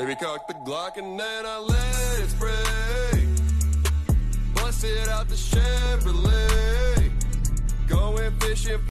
Baby, cock the Glock and then I let it spray. Bust it out the Chevrolet. Going fishing.